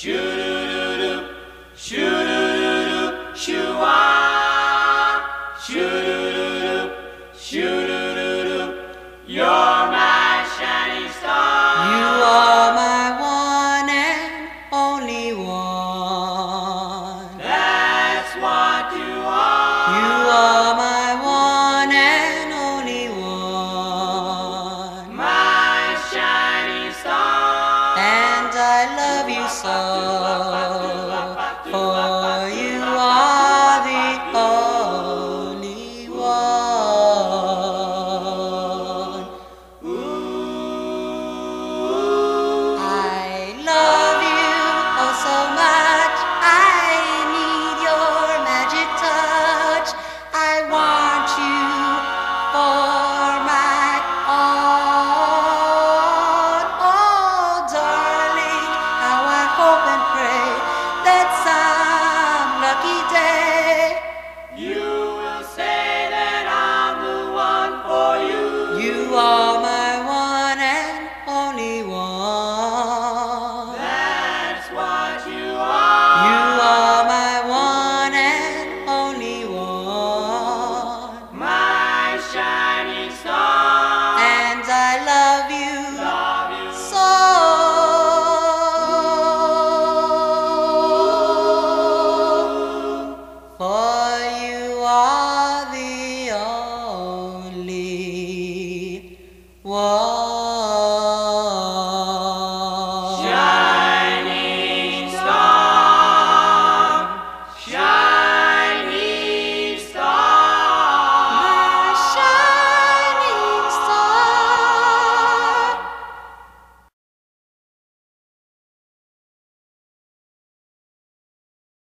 Shoo-doo-doo-doo, shoo-doo-doo-doo, shoo-wah. Shoo-doo-doo-doo, shoo-doo-doo-doo, I love you so. Hope and pray that some lucky day You will say that I'm the one for you. you are my one and only one. 我。